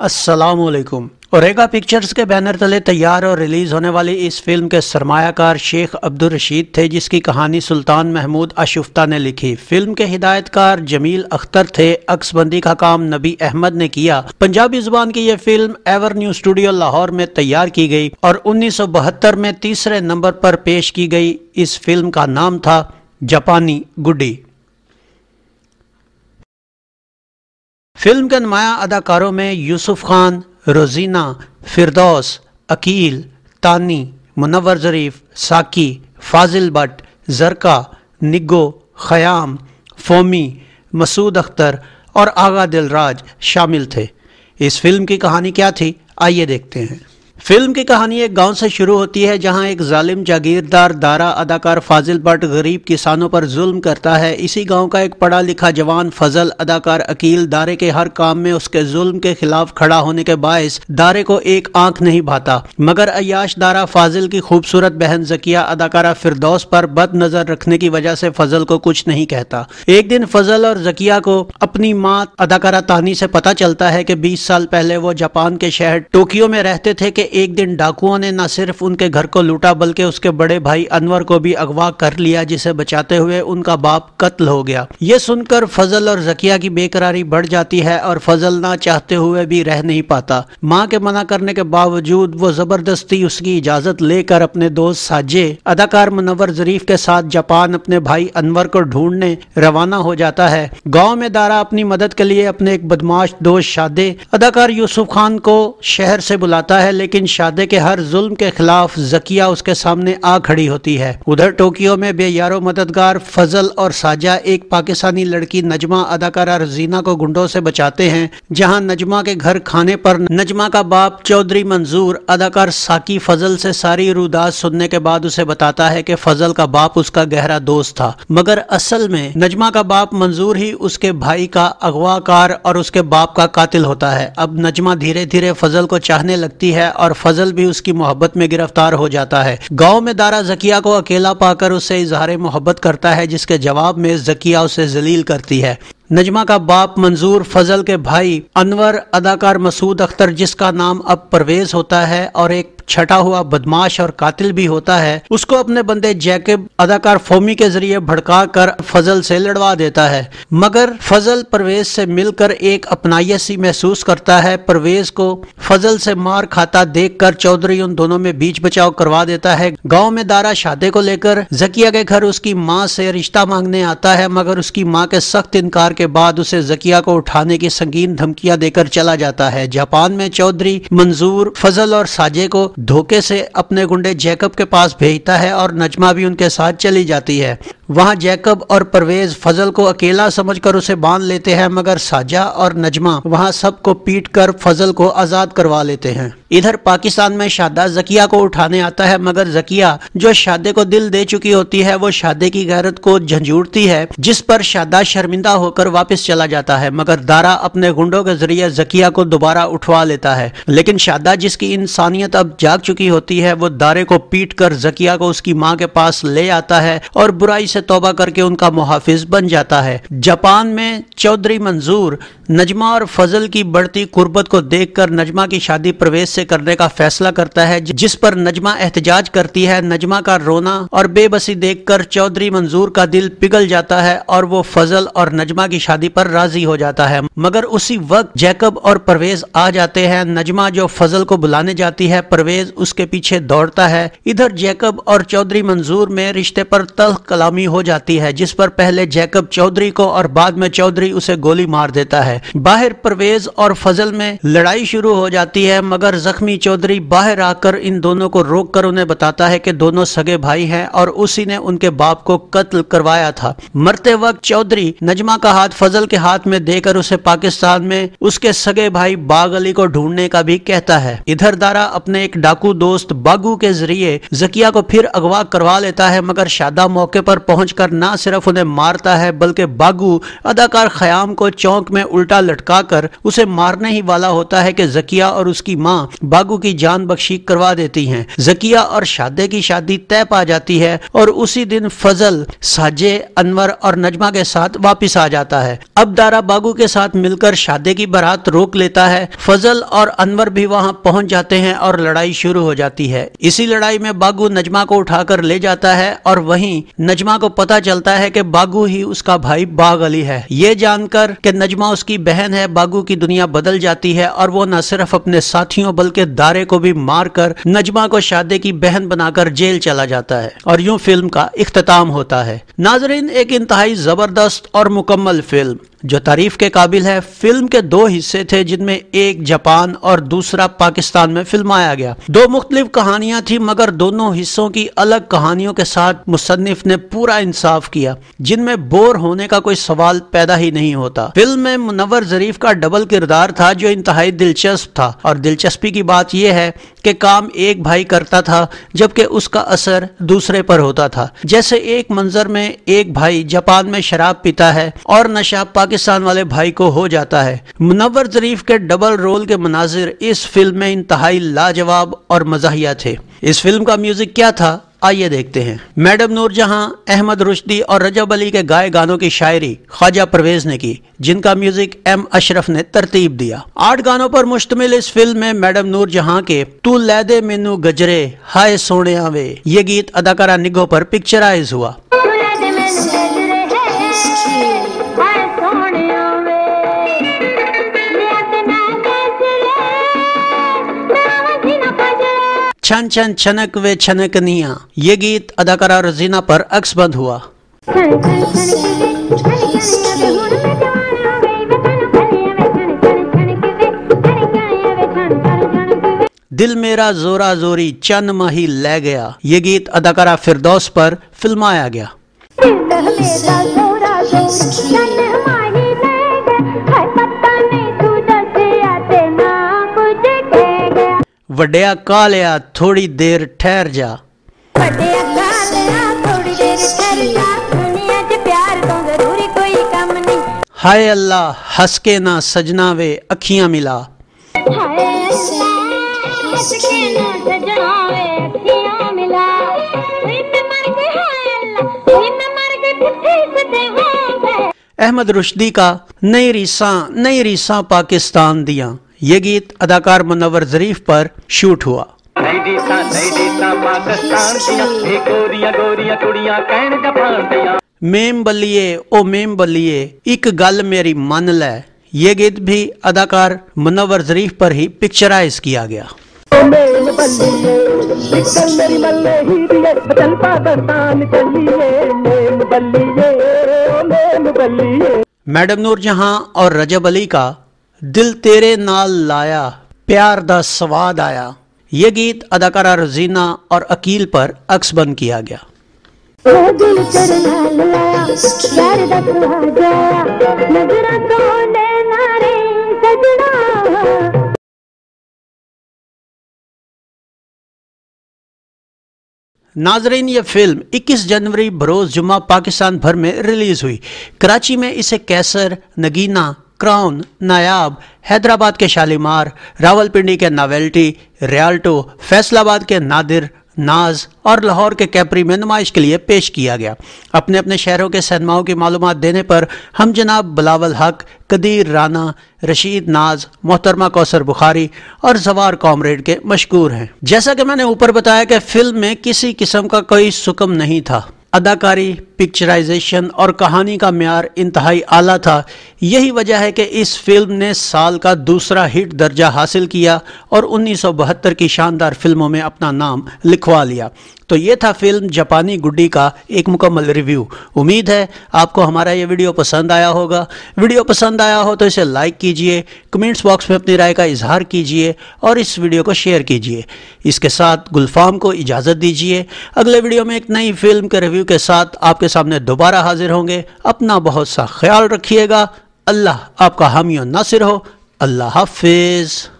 السلام علیکم۔ اوریگا پکچرز کے بینر تلے تیار اور ریلیز ہونے والی اس فلم کے سرمایہ کار شیخ عبد الرشید تھے، جس کی کہانی سلطان محمود اشفتہ نے لکھی۔ فلم کے ہدایت کار جمیل اختر تھے۔ عکس بندی کا کام نبی احمد نے کیا۔ پنجابی زبان کی یہ film ever new studio Lahore میں تیار کی گئی اور انیس سو بہتر میں تیسرے نمبر پر پیش کی گئی۔ اس فلم کا نام تھا جاپانی گڈی۔ فلم کے نمایاں اداکاروں میں یوسف خان، روزینہ فردوس، عقیل، تانی، منور ظریف، ساکی، فاضل بٹ، زرکا، نگو، خیام، فومی، مسعود اختر اور آغا دل راج شامل تھے۔ اس فلم کی کہانی کیا تھی؟ آئیے دیکھتے ہیں۔ فلم کی کہانی ایک گاؤں سے شروع ہوتی ہے، جہاں ایک ظالم جاگیردار، دارا اداکار فاضل بٹ غریب کسانوں پر ظلم کرتا ہے۔ اسی گاؤں کا ایک پڑھا لکھا جوان فضل اداکار عقیل دارے کے ہر کام میں اس کے ظلم کے خلاف کھڑا ہونے کے باعث دارے کو ایک آنکھ نہیں بھاتا۔ مگر عیاش دارا فاضل کی خوبصورت بہن زکیہ اداکارہ فردوس پر بد نظر رکھنے کی وجہ سے فضل کو کچھ نہیں کہتا۔ ایک دن فضل اور زکیہ کو اپنی ماں اداکارہ تانی سے پتا چلتا ہے کہ بیس سال پہلے وہ جاپان کے شہر ٹوکیو میں رہتے تھے کہ ایک دن ڈاکوؤں نے نہ صرف ان کے گھر کو لوٹا، بلکہ اس کے بڑے بھائی انور کو بھی اغوا کر لیا، جسے بچاتے ہوئے ان کا باپ قتل ہو گیا۔ یہ سن کر فضل اور زکیہ کی بے قراری بڑھ جاتی ہے اور فضل نہ چاہتے ہوئے بھی رہ نہیں پاتا۔ ماں کے منع کرنے کے باوجود وہ زبردستی اس کی اجازت لے کر اپنے دوست ساجے، اداکار منور ظریف کے ساتھ جاپان اپنے بھائی انور کو ڈھونڈنے روانہ ہو جاتا ہے۔ گاؤں میں دارا اپنی مدد کے لیے اپنے ایک بدماش دوست شادے، اداکار یوسف خان کو شہر سے بلاتا ہے، لیکن شادے کے ہر ظلم کے خلاف زکیہ اس کے سامنے آ کھڑی ہوتی ہے۔ ادھر ٹوکیو میں بے یارو مددگار فضل اور ساجہ ایک پاکستانی لڑکی نجمہ اداکارہ رزینہ کو گنڈوں سے بچاتے ہیں، جہاں نجمہ کے گھر کھانے پر نجمہ کا باپ چودری منظور اداکار ساکی فضل سے ساری روداز سننے کے بعد اسے بتاتا ہے کہ فضل کا باپ اس کا گہرا دوست تھا۔ مگر اصل میں نجمہ کا باپ منظور ہی اس کے بھائی کا اغوا کار اور اس کے باپ کا قاتل ہوتا ہے۔ اب نجمہ دھیرے دھیرے فضل کو چاہنے لگتی ہے اور فضل بھی اس کی محبت میں گرفتار ہو جاتا ہے۔ گاؤں میں دارا زکیہ کو اکیلا پا کر اس سے اظہار محبت کرتا ہے، جس کے جواب میں زکیہ اسے ذلیل کرتی ہے۔ نجمہ کا باپ منظور فضل کے بھائی انور اداکار مسعود اختر، جس کا نام اب پرویز ہوتا ہے اور ایک چھٹا ہوا بدماش اور قاتل بھی ہوتا ہے، اس کو اپنے بندے جیکب اداکار فومی کے ذریعے بھڑکا کر فضل سے لڑوا دیتا ہے۔ مگر فضل پرویز سے مل کر ایک اپنائیت سی محسوس کرتا ہے۔ پرویز کو فضل سے مار کھاتا دیکھ کر چودھری ان دونوں میں بیچ بچاؤ کروا دیتا ہے۔ گاؤں میں دارا شادے کو لے کر زکیہ کے گھر اس کی ماں سے رشتہ مانگنے آتا ہے، مگر اس کی ماں کے سخت انکار کے بعد اسے زکیہ کو اٹھانے کی سنگین دھمکیاں دے کر چلا جاتا ہے۔ جاپان میں چودھری منظور، فضل اور ساجے کو دھوکے سے اپنے گنڈے جیکب کے پاس بھیجتا ہے اور نجمہ بھی ان کے ساتھ چلی جاتی ہے۔ وہاں جیکب اور پرویز فضل کو اکیلا سمجھ کر اسے باندھ لیتے ہیں، مگر ساجہ اور نجمہ وہاں سب کو پیٹ کر فضل کو آزاد کروا لیتے ہیں۔ ادھر پاکستان میں شادہ زکیہ کو اٹھانے آتا ہے، مگر زکیہ جو شادے کو دل دے چکی ہوتی ہے، وہ شادے کی غیرت کو جھنجھوڑتی ہے، جس پر شادہ شرمندہ ہو کر واپس چلا جاتا ہے۔ مگر دارا اپنے گنڈوں کے ذریعے زکیہ کو دوبارہ اٹھوا لیتا ہے۔ لیکن شادہ جس کی انسانیت اب جاگ چکی ہوتی ہے، وہ دارے کو پیٹ کر زکیہ کو اس کی ماں کے پاس لے آتا ہے اور برائی سے توبہ کر کے ان کا محافظ بن جاتا ہے۔ جاپان میں چودھری منظور، نجمہ اور فضل کی بڑھتی قربت کو دیکھ کر نجمہ کی شادی پرویز سے کرنے کا فیصلہ کرتا ہے، جس پر نجمہ احتجاج کرتی ہے۔ نجمہ کا رونا اور بے بسی دیکھ کر چودھری منظور کا دل پگل جاتا ہے اور وہ فضل اور نجمہ کی شادی پر راضی ہو جاتا ہے۔ مگر اسی وقت جیکب اور پرویز آ جاتے ہیں۔ نجمہ جو فضل کو بلانے جاتی ہے، پرویز اس کے پیچھے دوڑتا ہے۔ ادھر جیکب اور چودھری منظور میں رشتے پر تلخ کلامی ہو جاتی ہے، جس پر پہلے جیکب چودھری کو اور بعد میں چودھری اسے گولی مار دیتا ہے۔ باہر پرویز اور فضل میں لڑائی شروع ہو جاتی ہے، مگر زخمی چودھری باہر آ کر ان دونوں کو روک کر انہیں بتاتا ہے کہ دونوں سگے بھائی ہیں اور اسی نے ان کے باپ کو قتل کروایا تھا۔ مرتے وقت چودھری نجمہ کا ہاتھ فضل کے ہاتھ میں دے کر اسے پاکستان میں اس کے سگے بھائی باغ علی کو ڈھونڈنے کا بھی کہتا ہے۔ ادھر دارا اپنے ایک ڈاکو دوست باگو کے ذریعے زکیہ کو پھر اغوا کروا لیتا ہے، مگر شادہ موقع پر پہنچ کر نہ صرف انہیں مارتا ہے بلکہ باگو اداکار خیام کو چونک میں الٹا لٹکا کر اسے مارنے ہی والا ہوتا ہے کہ زکیہ اور اس کی ماں باگو کی جان بخشی کروا دیتی ہیں۔ زکیہ اور شادے کی شادی طے پا جاتی ہے اور اسی دن فضل، ساجے، انور اور نجمہ کے ساتھ واپس آ جاتا ہے۔ اب دارا باگو کے ساتھ مل کر شادے کی برات روک لیتا ہے۔ فضل اور انور بھی وہاں پہنچ جاتے ہیں اور لڑائی شروع ہو جاتی ہے۔ اسی لڑائی میں باگو نجمہ کو اٹھا کر لے جاتا ہے اور وہیں نجمہ کو پتا چلتا ہے کہ باگو ہی اس کا بھائی باغ علی ہے۔ یہ جان کر کہ نجمہ اس کی بہن ہے، باگو کی دنیا بدل جاتی ہے اور وہ نہ صرف اپنے ساتھیوں بلکہ دارے کو بھی مار کر نجمہ کو شادے کی بہن بنا کر جیل چلا جاتا ہے اور یوں فلم کا اختتام ہوتا ہے۔ ناظرین، ایک انتہائی زبردست اور مکمل فلم۔ جو تعریف کے قابل ہے، فلم کے دو حصے تھے جن میں ایک جاپان اور دوسرا پاکستان میں فلمایا گیا۔ دو مختلف کہانیاں تھیں، مگر دونوں حصوں کی الگ کہانیوں کے ساتھ مصنف نے پورا انصاف کیا، جن میں بور ہونے کا کوئی سوال پیدا ہی نہیں ہوتا۔ فلم میں منور ظریف کا ڈبل کردار تھا، جو انتہائی دلچسپ تھا۔ اور دلچسپی کی بات یہ ہے کہ کام ایک بھائی کرتا تھا، جبکہ اس کا اثر دوسرے پر ہوتا تھا۔ جیسے ایک منظر میں ایک بھائی جاپان میں شراب پیتا ہے اور نشہ پاکستان والے بھائی کو ہو جاتا ہے۔ منور ظریف کے ڈبل رول کے مناظر اس فلم میں انتہائی لاجواب اور مزاحیہ تھے۔ اس فلم کا میوزک کیا تھا؟ آئیے دیکھتے ہیں۔ میڈم نور جہاں احمد رشدی اور رجب علی کے گائے گانوں کی شاعری خواجہ پرویز نے کی، جن کا میوزک ایم اشرف نے ترتیب دیا۔ آٹھ گانوں پر مشتمل اس فلم میں میڈم نور جہاں کے تو لیدے مینو گجرے، ہائے سونے آوے یہ گیت اداکارہ نگو پر پکچرائز ہوا۔ چھن چھن چھنک وے چھنکنیاں یہ گیت اداکارہ رزینہ پر عکس بند ہوا۔ دل میرا زورا زوری چن مہی لے گیا۔ یہ گیت اداکارہ فردوس پر فلمایا گیا۔ وڈیا کالیا تھوڑی دیر ٹھہر جا ہائے اللہ ہس کے نہ سجنا وے اکھیاں ملا احمد رشدی کا نئی ریساں نئی ریساں پاکستان دیاں یہ گیت اداکار منور ظریف پر شوٹ ہوا۔ میم بلیے او میم بلیے ایک گل میری من لے۔ یہ گیت بھی اداکار منور ظریف پر ہی پکچرائز کیا گیا۔ میڈم نور جہاں اور رجب علی کا دل تیرے نال لایا پیار دا سواد آیا۔ یہ گیت اداکارہ رزینہ اور عقیل پر عکس بند کیا گیا۔ ناظرین یہ فلم اکیس جنوری بروز جمعہ پاکستان بھر میں ریلیز ہوئی۔ کراچی میں اسے کیسر نگینہ کراؤن، نایاب، حیدرآباد کے شالیمار راول پنڈی کے ناویلٹی ریالٹو، فیصل آباد کے نادر، ناز اور لاہور کے کیپری میں نمائش کے لیے پیش کیا گیا۔ اپنے اپنے شہروں کے سینماؤں کی معلومات دینے پر ہم جناب بلاول حق قدیر رانا رشید ناز، محترمہ کوثر بخاری اور زوار کامریڈ کے مشکور ہیں۔ جیسا کہ میں نے اوپر بتایا کہ فلم میں کسی قسم کا کوئی سکم نہیں تھا۔ اداکاری پکچرائزیشن اور کہانی کا معیار انتہائی اعلیٰ تھا۔ یہی وجہ ہے کہ اس فلم نے سال کا دوسرا ہٹ درجہ حاصل کیا اور انیس سو بہتر کی شاندار فلموں میں اپنا نام لکھوا لیا۔ تو یہ تھا فلم جاپانی گڈی کا ایک مکمل ریویو۔ امید ہے آپ کو ہمارا یہ ویڈیو پسند آیا ہوگا۔ ویڈیو پسند آیا ہو تو اسے لائک کیجیے، کمنٹس باکس میں اپنی رائے کا اظہار کیجیے اور اس ویڈیو کو شیئر کیجیے۔ اس کے ساتھ گلفام کو اجازت دیجیے۔ اگلے ویڈیو میں ایک نئی فلم کے ریویو کے ساتھ آپ کے سامنے دوبارہ حاضر ہوں گے، اپنا بہت سا خیال رکھیے گا۔ اللہ آپ کا حامی و ناصر ہو۔ اللہ حافظ۔